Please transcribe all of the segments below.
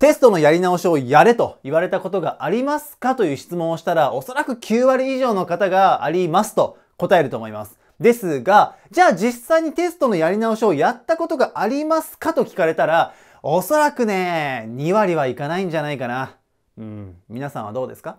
テストのやり直しをやれと言われたことがありますかという質問をしたら、おそらく9割以上の方がありますと答えると思います。ですが、じゃあ実際にテストのやり直しをやったことがありますかと聞かれたら、おそらくね、2割はいかないんじゃないかな。うん、皆さんはどうですか？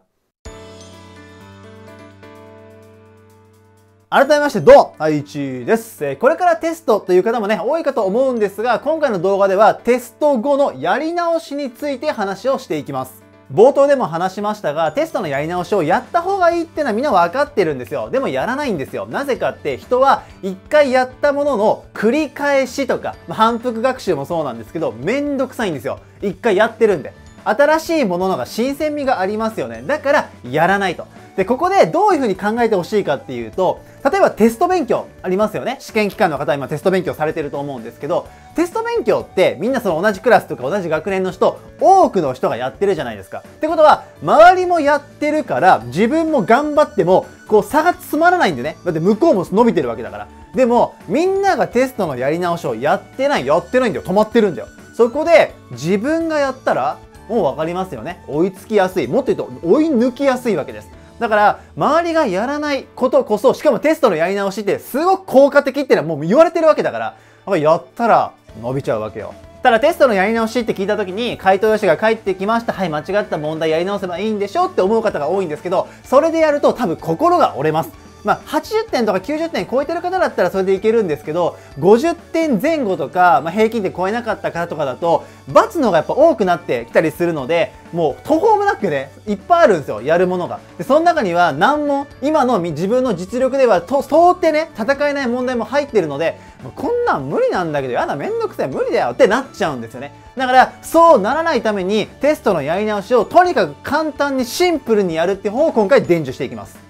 改めまして、どう、はいちです。これからテストという方もね、多いかと思うんですが、今回の動画ではテスト後のやり直しについて話をしていきます。冒頭でも話しましたが、テストのやり直しをやった方がいいってのはみんな分かってるんですよ。でもやらないんですよ。なぜかって人は一回やったものの繰り返しとか、反復学習もそうなんですけど、めんどくさいんですよ。一回やってるんで。新しいもののが新鮮味がありますよね。だからやらないと。で、ここでどういうふうに考えてほしいかっていうと、例えばテスト勉強ありますよね。試験期間の方は今テスト勉強されてると思うんですけど、テスト勉強ってみんなその同じクラスとか同じ学年の人、多くの人がやってるじゃないですか。ってことは、周りもやってるから、自分も頑張っても、こう差が詰まらないんでね。だって向こうも伸びてるわけだから。でも、みんながテストのやり直しをやってない、やってないんだよ。止まってるんだよ。そこで、自分がやったら、もう分かりますよね。追いつきやすい。もっと言うと、追い抜きやすいわけです。だから、周りがやらないことこそ、しかもテストのやり直しってすごく効果的っていうのはもう言われてるわけだから、ややったら伸びちゃうわけよ。ただテストのやり直しって聞いた時に回答用紙が返ってきましたはい間違った問題やり直せばいいんでしょって思う方が多いんですけどそれでやると多分心が折れますまあ、80点とか90点超えてる方だったらそれでいけるんですけど、50点前後とか、まあ、平均点超えなかった方とかだと、罰のがやっぱ多くなってきたりするので、もう途方もなくね、いっぱいあるんですよ、やるものが。で、その中には難問、今の自分の実力ではと、到底ね、戦えない問題も入ってるので、こんなん無理なんだけど、やだ、めんどくさい、無理だよってなっちゃうんですよね。だから、そうならないために、テストのやり直しをとにかく簡単にシンプルにやるっていう方を今回伝授していきます。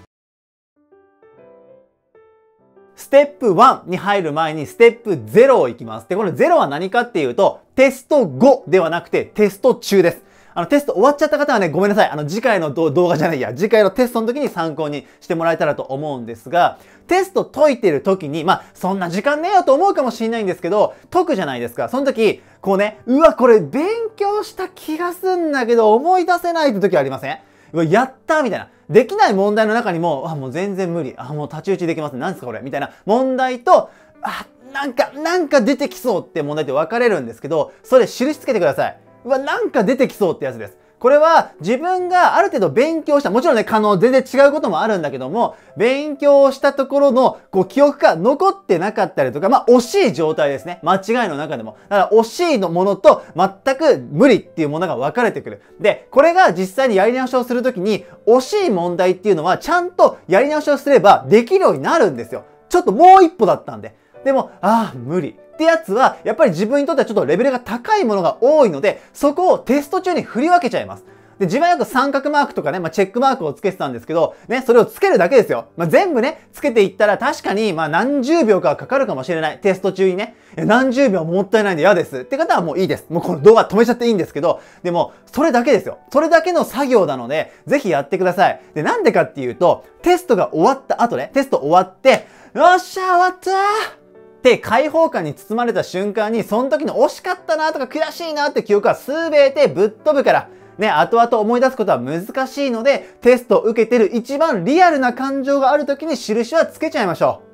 ステップ1に入る前にステップ0を行きます。で、この0は何かっていうと、テスト後ではなくてテスト中です。あの、テスト終わっちゃった方はね、ごめんなさい。あの、次回の動画じゃないや、次回のテストの時に参考にしてもらえたらと思うんですが、テスト解いてる時に、まあ、そんな時間ねえよと思うかもしれないんですけど、解くじゃないですか。その時、こうね、うわ、これ勉強した気がすんだけど、思い出せないって時ありません？うわ、やったみたいな。できない問題の中にも、あ、もう全然無理。あ、もう太刀打ちできます。何ですかこれみたいな問題と、あ、なんか、なんか出てきそうって問題って分かれるんですけど、それ印つけてください。うわ、なんか出てきそうってやつです。これは自分がある程度勉強した、もちろんね、可能、全然違うこともあるんだけども、勉強したところの、こう、記憶が残ってなかったりとか、まあ、惜しい状態ですね。間違いの中でも。だから、惜しいのものと、全く無理っていうものが分かれてくる。で、これが実際にやり直しをするときに、惜しい問題っていうのは、ちゃんとやり直しをすれば、できるようになるんですよ。ちょっともう一歩だったんで。でも、ああ、無理。ってやつは、やっぱり自分にとってはちょっとレベルが高いものが多いので、そこをテスト中に振り分けちゃいます。で、自分はよく三角マークとかね、まあ、チェックマークをつけてたんですけど、ね、それをつけるだけですよ。まあ、全部ね、つけていったら確かに、まあ、何十秒かかかるかもしれない。テスト中にね。何十秒もったいないんで嫌です。って方はもういいです。もうこの動画止めちゃっていいんですけど、でも、それだけですよ。それだけの作業なので、ぜひやってください。で、なんでかっていうと、テストが終わった後ね、テスト終わって、よっしゃ、終わったーって解放感に包まれた瞬間に、その時の惜しかったなとか悔しいなって記憶は全てぶっ飛ぶから、ね、後々思い出すことは難しいので、テストを受けてる一番リアルな感情がある時に印はつけちゃいましょう。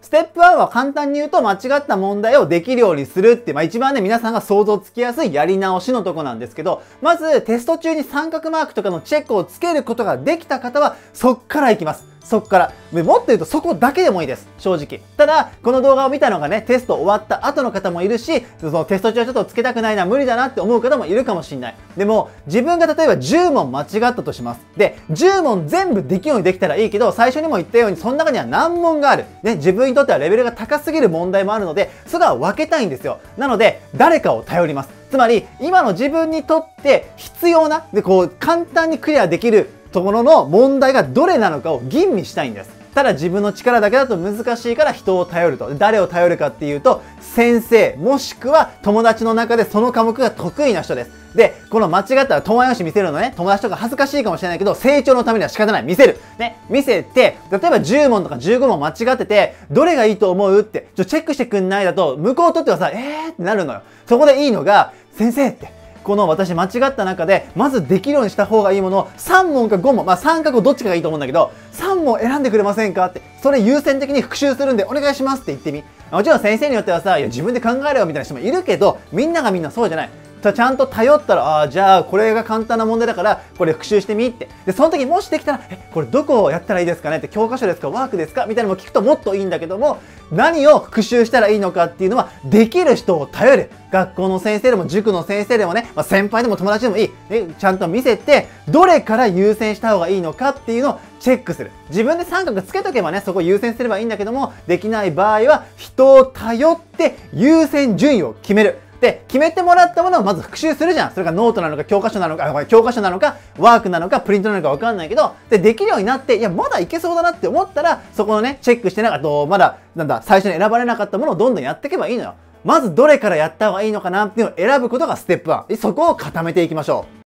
ステップ1は簡単に言うと間違った問題をできるようにするって、まあ一番ね、皆さんが想像つきやすいやり直しのとこなんですけど、まずテスト中に三角マークとかのチェックをつけることができた方は、そっから行きます。そこから。もっと言うとそこだけでもいいです。正直。ただ、この動画を見たのがね、テスト終わった後の方もいるし、そのテスト中はちょっとつけたくないな、無理だなって思う方もいるかもしんない。でも、自分が例えば10問間違ったとします。で、10問全部できるようにできたらいいけど、最初にも言ったように、その中には難問がある。ね、自分にとってはレベルが高すぎる問題もあるので、それは分けたいんですよ。なので、誰かを頼ります。つまり、今の自分にとって必要な、で、こう、簡単にクリアできるところの問題がどれなのかを吟味したいんです。ただ自分の力だけだと難しいから人を頼ると。誰を頼るかっていうと、先生、もしくは友達の中でその科目が得意な人です。で、この間違ったら友達見せるのね、友達とか恥ずかしいかもしれないけど、成長のためには仕方ない。見せる。ね、見せて、例えば10問とか15問間違ってて、どれがいいと思うって、ちょ、チェックしてくんないだと、向こうとってはさ、えーってなるのよ。そこでいいのが、先生って、この私間違った中で、まずできるようにした方がいいものを3問か5問、まあ3か5どっちかがいいと思うんだけど、3問選んでくれませんか？って、それ優先的に復習するんでお願いしますって言ってみ。もちろん先生によってはさ、いや自分で考えろよみたいな人もいるけど、みんながみんなそうじゃない。ちゃんと頼ったら、ああ、じゃあ、これが簡単な問題だから、これ復習してみって。で、その時もしできたら、え、これどこをやったらいいですかねって、教科書ですかワークですか？みたいなのも聞くともっといいんだけども、何を復習したらいいのかっていうのは、できる人を頼る。学校の先生でも、塾の先生でもね、まあ、先輩でも友達でもいい。ね、ちゃんと見せて、どれから優先した方がいいのかっていうのをチェックする。自分で三角つけとけばね、そこ優先すればいいんだけども、できない場合は、人を頼って優先順位を決める。で、決めてもらったものをまず復習するじゃん。それがノートなのか、教科書なのか、教科書なのか、ワークなのか、プリントなのかわかんないけど、で、できるようになって、いや、まだいけそうだなって思ったら、そこのね、チェックしてなかった、まだ、なんだ、最初に選ばれなかったものをどんどんやっていけばいいのよ。まずどれからやった方がいいのかなっていうのを選ぶことがステップ1。そこを固めていきましょう。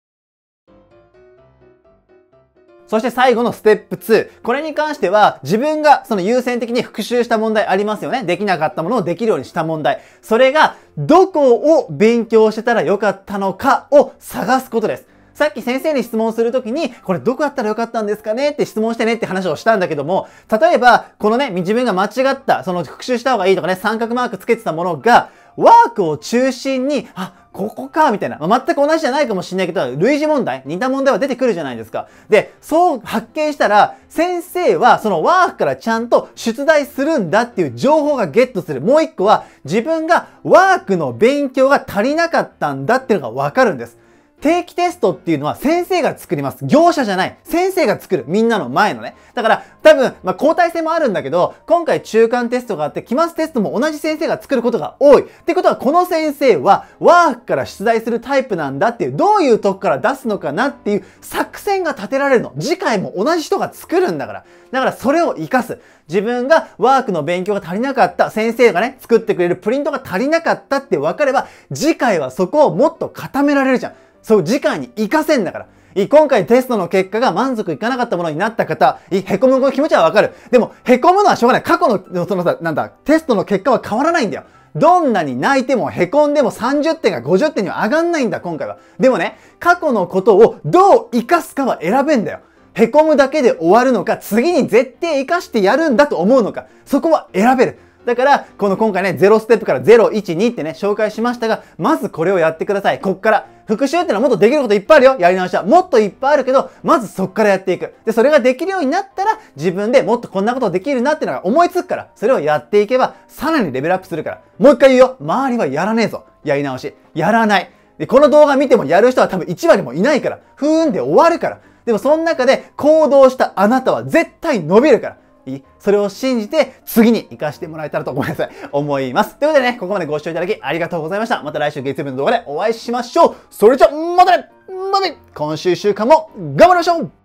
そして最後のステップ2。これに関しては自分がその優先的に復習した問題ありますよね。できなかったものをできるようにした問題。それがどこを勉強してたらよかったのかを探すことです。さっき先生に質問するときに、これどこやったらよかったんですかね？って質問してねって話をしたんだけども、例えば、このね、自分が間違った、その復習した方がいいとかね、三角マークつけてたものが、ワークを中心に、あ、ここか、みたいな。まあ、全く同じじゃないかもしれないけど、類似問題似た問題は出てくるじゃないですか。で、そう発見したら、先生はそのワークからちゃんと出題するんだっていう情報がゲットする。もう一個は、自分がワークの勉強が足りなかったんだっていうのがわかるんです。定期テストっていうのは先生が作ります。業者じゃない。先生が作る。みんなの前のね。だから、多分、まあ、交代制もあるんだけど、今回中間テストがあって、期末テストも同じ先生が作ることが多い。ってことは、この先生は、ワークから出題するタイプなんだっていう、どういうとこから出すのかなっていう作戦が立てられるの。次回も同じ人が作るんだから。だから、それを活かす。自分がワークの勉強が足りなかった、先生がね、作ってくれるプリントが足りなかったって分かれば、次回はそこをもっと固められるじゃん。そう時間に活かせんだから。今回テストの結果が満足いかなかったものになった方、へこむ気持ちはわかる。でも、へこむのはしょうがない。過去の、そのさ、なんだ、テストの結果は変わらないんだよ。どんなに泣いてもへこんでも30点が50点には上がんないんだ、今回は。でもね、過去のことをどう活かすかは選べんだよ。へこむだけで終わるのか、次に絶対活かしてやるんだと思うのか、そこは選べる。だから、この今回ね、0ステップから0、1、2ってね、紹介しましたが、まずこれをやってください。こっから。復習ってのはもっとできることいっぱいあるよ。やり直しは。もっといっぱいあるけど、まずそっからやっていく。で、それができるようになったら、自分でもっとこんなことできるなっていうのが思いつくから、それをやっていけば、さらにレベルアップするから。もう一回言うよ。周りはやらねえぞ。やり直し。やらない。で、この動画見てもやる人は多分1割もいないから。ふーんで終わるから。でもその中で行動したあなたは絶対伸びるから。いそれを信じて次に活かしてもらえたらと思います。思います。ということでね、ここまでご視聴いただきありがとうございました。また来週月曜日の動画でお会いしましょう。それじゃ、またねまたね今週1週間も頑張りましょう